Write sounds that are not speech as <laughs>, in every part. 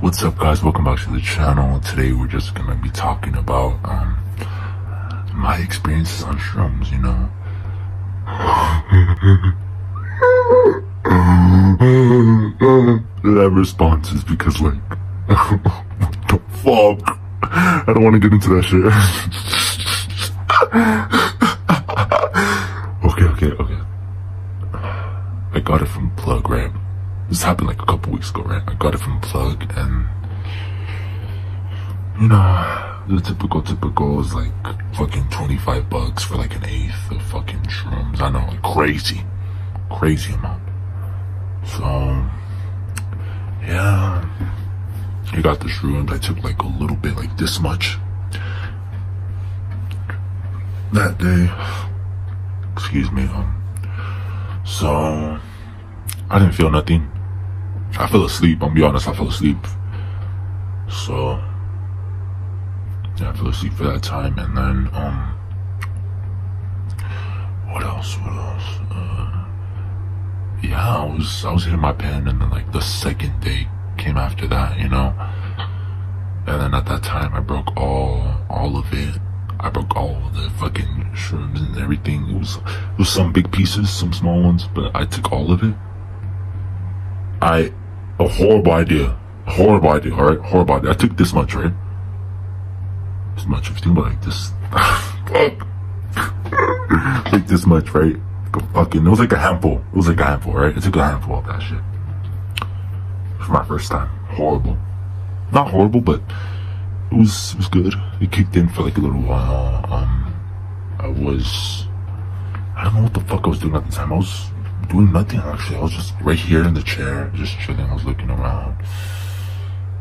What's up guys, welcome back to the channel. Today we're just gonna be talking about um my experiences on shrooms, you know. that response is because like what the fuck? I don't wanna get into that shit. <laughs> okay, okay, okay. I got it from Plug, right? This happened like a couple weeks ago, right? I got it from Plug and you know, the typical typical is like fucking 25 bucks for like an eighth of fucking shrooms. I know, like crazy. Crazy amount. So yeah. I got the shrooms. I took like a little bit, like this much. That day. Excuse me. Um so I didn't feel nothing. I fell asleep. I'm be honest. I fell asleep. So yeah, I fell asleep for that time, and then um, what else? What else? Uh, yeah, I was I was hitting my pen, and then like the second day came after that, you know. And then at that time, I broke all all of it. I broke all the fucking shrooms and everything. It was it was some big pieces, some small ones, but I took all of it. I a horrible idea, A horrible idea. All right, horrible idea. I took this much, right? This much. If you think about like this, <laughs> like this much, right? Like fucking. It was like a handful. It was like a handful, right? I took a handful of that shit for my first time. Horrible. Not horrible, but it was it was good. It kicked in for like a little while. Um, I was I don't know what the fuck I was doing at the time. I was doing nothing actually. I was just right here in the chair, just chilling. I was looking around,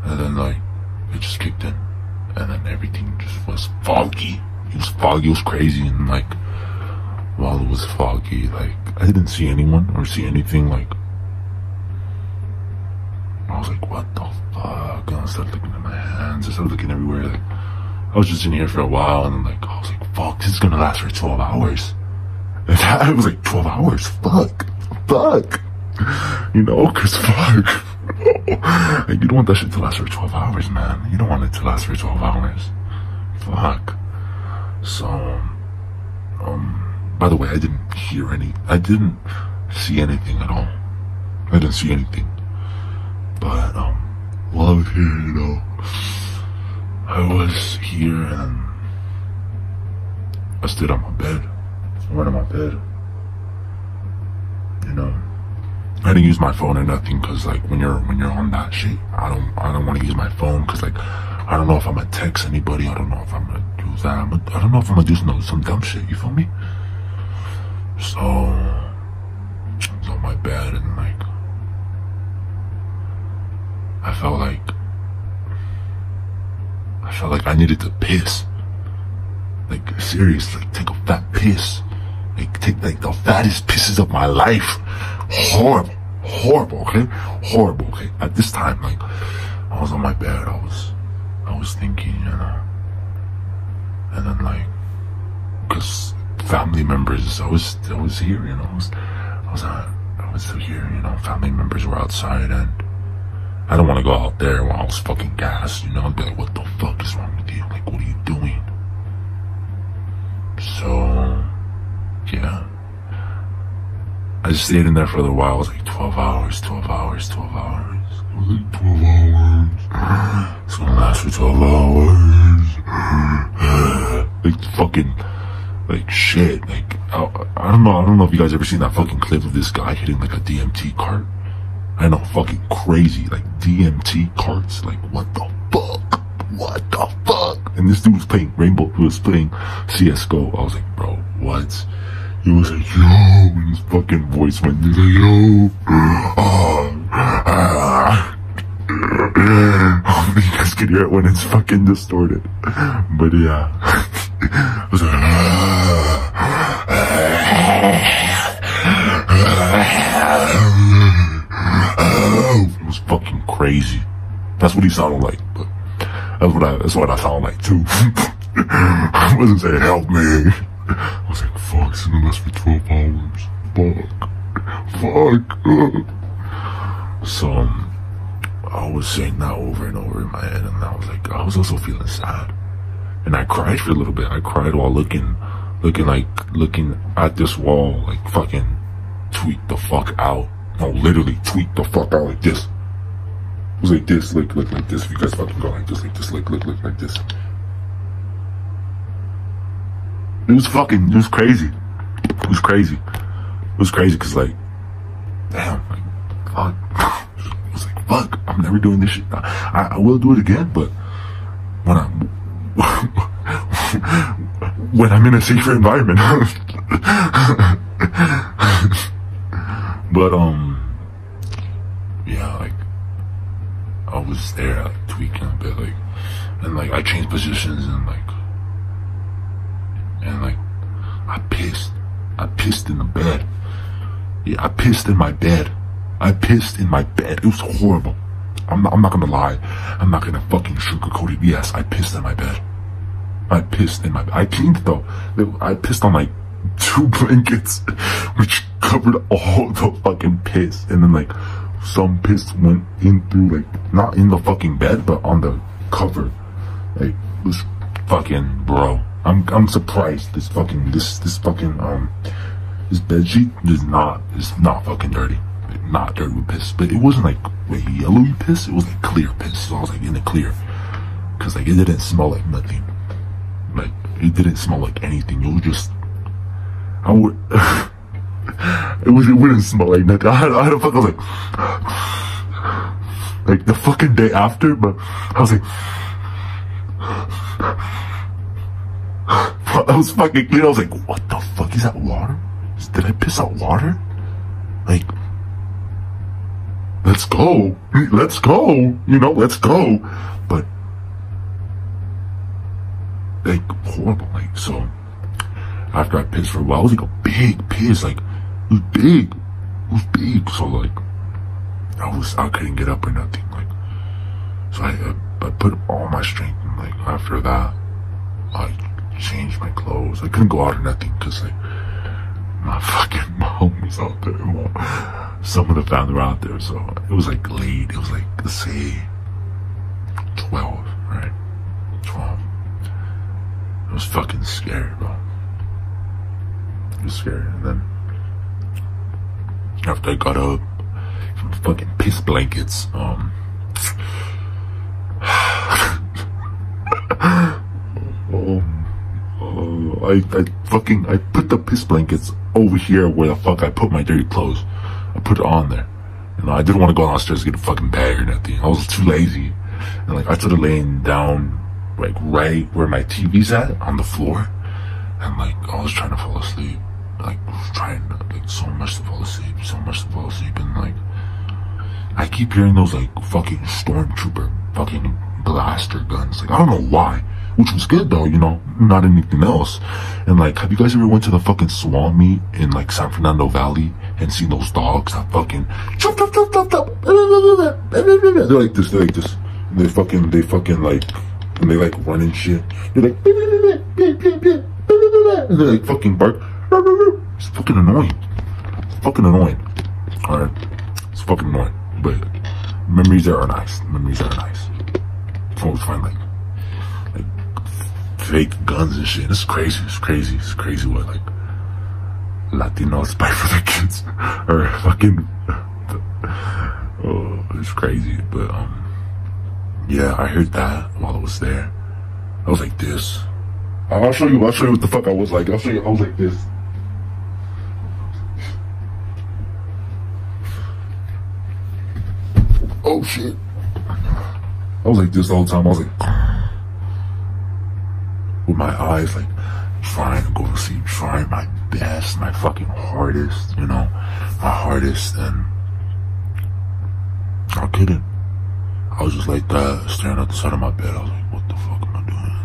and then like it just kicked in, and then everything just was foggy. It was foggy. It was crazy, and like while it was foggy, like I didn't see anyone or see anything. Like I was like, what the fuck? And I started looking at my hands. I started looking everywhere. Like I was just in here for a while, and like I was like, fuck, this is gonna last for twelve hours. <laughs> That was like 12 hours. Fuck. Fuck. You know, cause fuck. you don't want that shit to last for 12 hours, man. You don't want it to last for 12 hours. Fuck. So, um, by the way, I didn't hear any, I didn't see anything at all. I didn't see anything. But, um, while I was here, you know, I was here and I stood on my bed. I went on my bed. You uh, know, I didn't use my phone or nothing because like when you're when you're on that shit, I don't I don't want to use my phone because like I don't know if I'm gonna text anybody. I don't know if I'm gonna do that. I'm gonna, I don't know if I'm gonna do some some dumb shit. You feel me? So I on my bed and like I felt like I felt like I needed to piss. Like seriously, take a fat piss. Take like the fattest pisses of my life. Horrible. Horrible, okay? Horrible, okay? At this time, like I was on my bed, I was I was thinking, you know. And then like cause family members I was I was here, you know, I was I was uh, I was still here, you know, family members were outside and I don't want to go out there while I was fucking gassed, you know, I'd be like, what the fuck is wrong with you? Like, what are you doing? So, yeah. I just stayed in there for a little while. It was like 12 hours, 12 hours, 12 hours. It was like 12 hours. <sighs> It's gonna last for 12 hours. <sighs> like fucking, like shit. Like, I, I don't know, I don't know if you guys ever seen that fucking clip of this guy hitting like a DMT cart. I know, fucking crazy. Like DMT carts. Like, what the fuck? What the fuck? And this dude was playing Rainbow, he was playing CSGO. I was like, bro, what? He was like, yo, and his fucking voice went, like, yo, uh, <laughs> uh. you guys can hear it when it's fucking distorted. But yeah, <laughs> I was like, <laughs> it was fucking crazy. That's what he sounded like, but that's what I, that's what I sound like too. I wasn't saying help me. I was like, fuck, it's gonna last for 12 hours. Fuck. Fuck. So, um, I was saying that over and over in my head, and I was like, I was also feeling sad, and I cried for a little bit. I cried while looking, looking like looking at this wall, like fucking tweet the fuck out. No, literally tweet the fuck out like this. It was like this, like look like this. If you guys fucking go like this, like this, like look, look like this. It was fucking, it was crazy. It was crazy. It was crazy because like, damn, like, fuck. It was like, fuck, I'm never doing this shit. I, I will do it again, but when I'm, <laughs> when I'm in a safer environment. <laughs> but, um, yeah, like, I was there, like, tweaking a bit, like, and like, I changed positions and like, and like, I pissed. I pissed in the bed. Yeah, I pissed in my bed. I pissed in my bed. It was horrible. I'm not, I'm not gonna lie. I'm not gonna fucking sugarcoat it. Yes, I pissed in my bed. I pissed in my bed. I cleaned it though. I pissed on like two <laughs> blankets, which covered all the fucking piss. And then like, some piss went in through like, not in the fucking bed, but on the cover. Like, this fucking bro. I'm I'm surprised this fucking this this fucking um this bed sheet is not is not fucking dirty. Not dirty with piss. But it wasn't like wait, yellowy piss, it was like clear piss. So I was like in the clear. Cause like it didn't smell like nothing. Like it didn't smell like anything. It was just I would <laughs> it was it wouldn't smell like nothing. I had I had a fuck I was like <sighs> like the fucking day after, but I was like I was fucking clean. I was like, what the fuck is that water? Did I piss out water? Like, let's go. Let's go. You know, let's go. But, like, horrible. Like, so, after I pissed for a while, it was like a big piss. Like, it was big. It was big. So, like, I was, I couldn't get up or nothing. Like, so I, I, I put all my strength and, like, after that, I change my clothes. I couldn't go out or nothing because like my <laughs> fucking mom was out there. Well, some of the family were out there, so it was like late. It was like let's say twelve, right? Twelve. I was fucking scary, bro. It was scary, and then after I got up from fucking piss blankets, um I, I fucking, I put the piss blankets over here where the fuck I put my dirty clothes. I put it on there. You know, I didn't want to go downstairs to get a fucking bag or nothing. I was too lazy. And like, I started laying down, like, right where my TV's at, on the floor. And like, I was trying to fall asleep. Like, trying, like, so much to fall asleep, so much to fall asleep. And like, I keep hearing those, like, fucking stormtrooper, fucking blaster guns. Like, I don't know why which was good though, you know, not anything else. And like, have you guys ever went to the fucking swamp meet in like San Fernando Valley and seen those dogs that fucking chop chop chop chop chop? They're like this, they're like this. And they fucking, they fucking like, and they like running shit. They're like, and they like fucking bark. It's fucking annoying. It's fucking annoying. Alright. It's fucking annoying. But memories are nice. Memories are nice. It's always fun, like fake guns and shit. It's crazy. It's crazy. It's crazy what like Latinos <laughs> buy for their kids <laughs> or fucking. <laughs> oh, it's crazy. But um, yeah, I heard that while I was there. I was like this. I'll show you. I'll show you what the fuck I was like. I'll show you. I was like this. Oh shit. I was like this the whole time. I was like with my eyes like trying to go to sleep, trying my best, my fucking hardest, you know, my hardest, and I couldn't. I was just like that, staring at the side of my bed. I was like, what the fuck am I doing?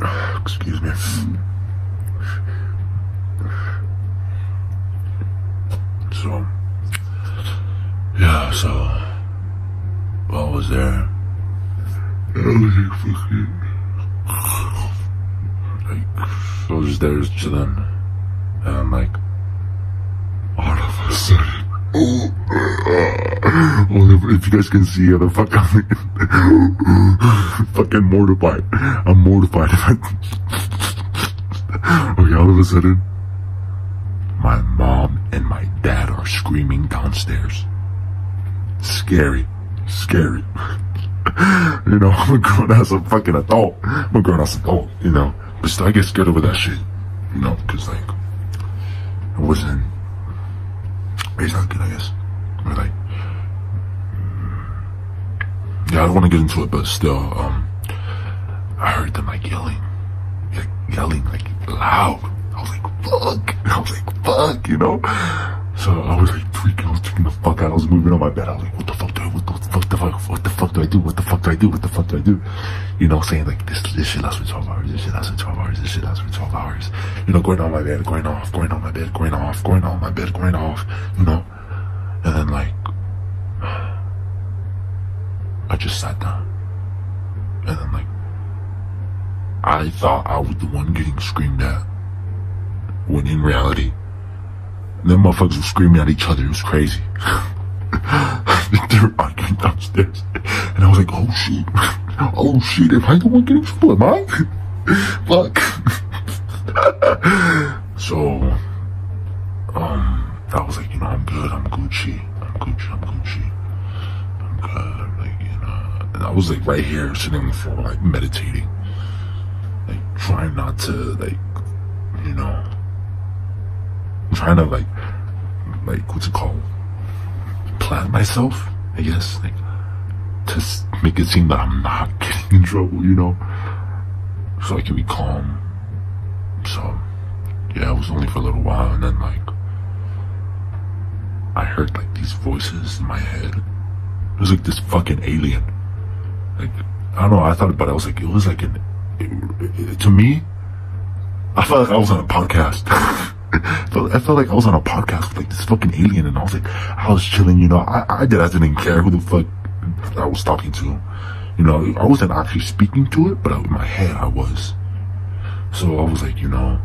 Like, excuse me. So, yeah, so, while I was there, I was like fucking like I was just there just chilling and like all of a sudden well, if, if, you guys can see the fuck I'm fucking mortified. I'm mortified. <laughs> okay, all of a sudden, my mom and my dad are screaming downstairs. Scary. Scary. <laughs> you know, I'm a grown ass a fucking adult. I'm a grown ass adult, you know. But still, I get scared over that shit. You know, cause like, I wasn't raised not good, I guess. Or like, yeah, I don't want to get into it, but still, um, I heard them like yelling, like yelling like loud. I was like, fuck. <laughs> I was like, fuck, you know? So I was like freaking, I was freaking the fuck out. I was moving on my bed. I was like, what the fuck I, what the, what the fuck, what the fuck do I do? What the fuck do I do? What the fuck do I do? You know, saying like, this, this shit lasts for 12 hours, this shit lasts for 12 hours, this shit lasts for 12 hours. You know, going on my bed, going off, going on my bed, going off, going on my bed, going off, you know? And then like, I just sat down. And then like, I thought I was the one getting screamed at. When in reality, them motherfuckers were screaming at each other. It was crazy. <laughs> <laughs> were arguing downstairs. And I was like, oh shit. <laughs> Oh shit, am I the one getting screamed? Am I? Fuck. <laughs> so, um, I was like, you know, I'm good. I'm Gucci. I'm Gucci. I'm Gucci. I'm good. Like, you know. And I was like right here sitting on the floor, like meditating. Like trying not to, like, you know, trying to like, like what's it called? Plan myself, I guess, like to make it seem that I'm not <laughs> getting in trouble, you know, so I can be calm. So, yeah, it was only for a little while, and then like, I heard like these voices in my head. It was like this fucking alien. Like, I don't know. I thought about it. I was like, it was like an. It, it, to me, I felt like I was on a podcast. <laughs> <laughs> but I felt like I was on a podcast with like this fucking alien, and I was like, I was chilling, you know. I, I did, I didn't care who the fuck I was talking to. You know, I wasn't actually speaking to it, but in my head I was. So I was like, you know,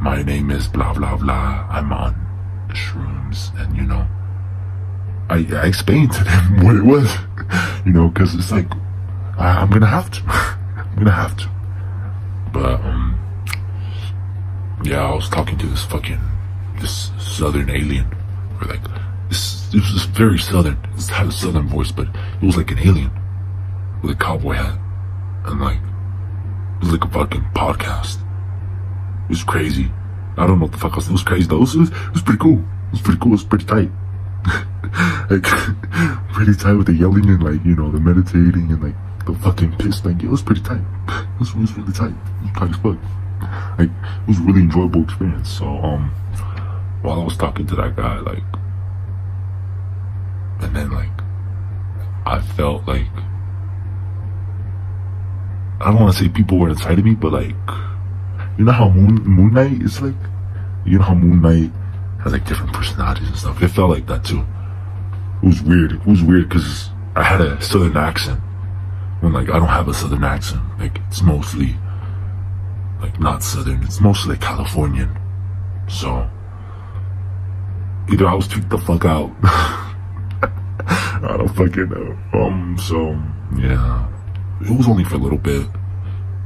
my name is blah blah blah. I'm on shrooms, and you know, I, I explained to them <laughs> what it was, <laughs> you know, because it's like I, I, am gonna have to, I'm gonna have to. But um, yeah, I was talking to this fucking this southern alien, or like this. It was very southern. It had a southern voice, but it was like an alien with a cowboy hat, and like it was like a fucking podcast. It was crazy. I don't know what the fuck else. It was crazy though. It was, it was pretty cool. It was pretty cool. It was pretty tight. <laughs> like <laughs> pretty tight with the yelling and like you know the meditating and like the fucking piss thing. It was pretty tight. <laughs> It was, it was really tight. It was tight as fuck. It was a really enjoyable experience. So um, while I was talking to that guy, like, and then like, I felt like I don't want to say people were inside of me, but like, you know how Moon Moon Knight is like, you know how Moon Knight has like different personalities and stuff. It felt like that too. It was weird. It was weird because I had a southern accent when like I don't have a southern accent. Like it's mostly like not southern. It's mostly Californian. So either I was tweaked the fuck out. <laughs> I don't fucking know. Um. So yeah, it was only for a little bit.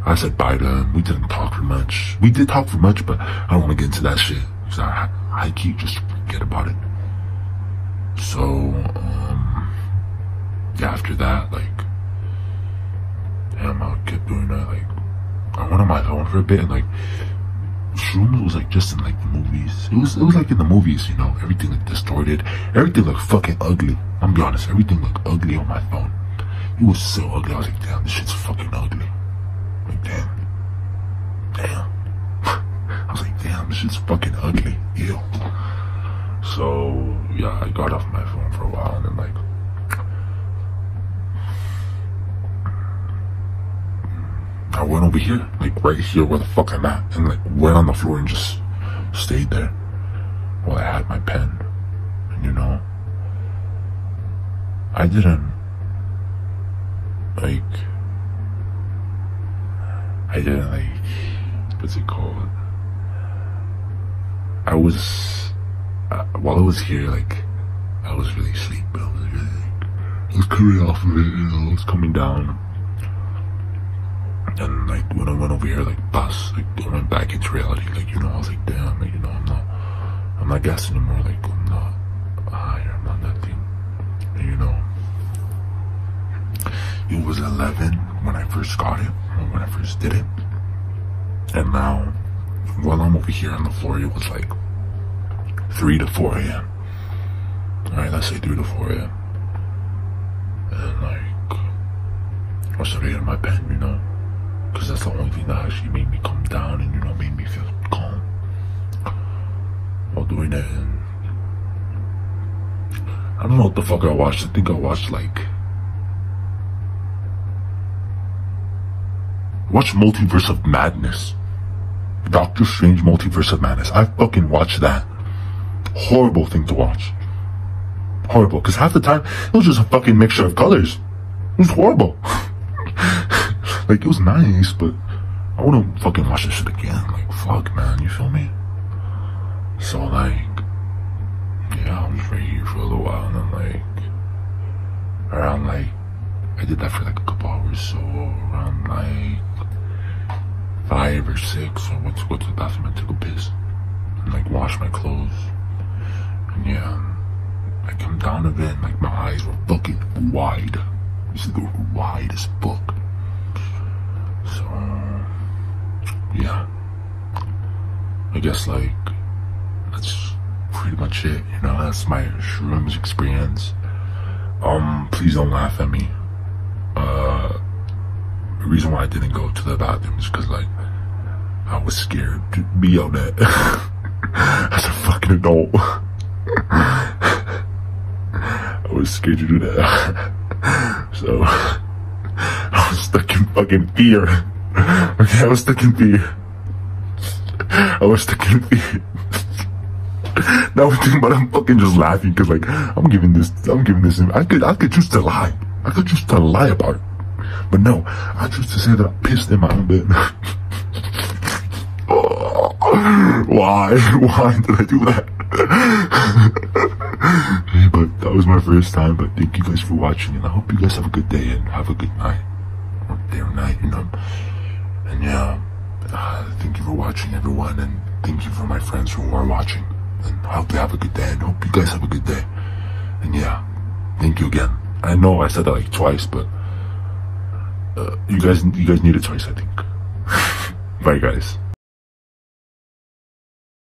I said bye to him. We didn't talk for much. We did talk for much, but I don't want to get into that shit. Cause I, I keep just forget about it. So, um, yeah, after that, like, damn, I kept doing that. Like, I went on my phone for a bit, and like, shrooms was like just in like the movies. It was, it was like in the movies, you know, everything like distorted, everything looked fucking ugly. I'm be honest, everything looked ugly on my phone. It was so ugly. I was like, damn, this shit's fucking ugly. Like, damn. Damn. <laughs> I was like, damn, this shit's fucking ugly. Ew. So, yeah, I got off my phone for a while and then, like, I went over here, like right here where the fuck I'm at, and like went on the floor and just stayed there while I had my pen. And you know, I didn't like I didn't like what's it called? I was uh, while I was here, like I was really asleep, but I was really, I was coming off of it, you know, I was coming down. And like when I went over here, like bus, like I went back into reality. Like you know, I was like, damn, like, you know, I'm not, I'm not gassing anymore. Like I'm not high, I'm not nothing. And you know, it was 11 when I first got it, when I first did it, and now while I'm over here on the floor, it was like 3 to 4 a.m. Alright, let's say 3 to 4 a.m. And like, I was sitting in my bed, you know, because that's the only thing that actually made me calm down and, you know, made me feel calm while doing it. And I don't know what the fuck I watched. I think I watched like, watch Multiverse of Madness. Doctor Strange Multiverse of Madness. I fucking watched that. Horrible thing to watch. Horrible. Because half the time, it was just a fucking mixture of colors. It was horrible. <laughs> like, it was nice, but I wouldn't fucking watch this shit again. Like, fuck, man. You feel me? So, like, yeah, I was right here for a little while, and then, like, around, like, I did that for like a couple hours, so around like five or six, I went to go to the bathroom and took a piss and like wash my clothes. And yeah, I come down a bit and like my eyes were fucking wide. This is the widest book. So yeah. I guess like that's pretty much it. You know, that's my shrooms experience. Um, please don't laugh at me. Uh, the reason why I didn't go to the bathroom is because like I was scared to be on that <laughs> as a fucking adult. <laughs> I was scared to do that. <laughs> so I was stuck in fucking fear. Okay, I was stuck in fear. I was stuck in fear. now I'm thinking it, I'm fucking just laughing because like I'm giving this I'm giving this I could I could choose to lie. I could choose to lie about it. But no, I choose to say that I pissed in my own bed. <laughs> Why? Why did I do that? <laughs> but that was my first time. But thank you guys for watching, and I hope you guys have a good day and have a good night, day or night, you know. And yeah, uh, thank you for watching, everyone, and thank you for my friends who are watching. And I hope they have a good day, and hope you guys have a good day. And yeah, thank you again. I know I said that like twice, but uh, you guys, you guys need it twice, I think. <laughs> Bye, guys.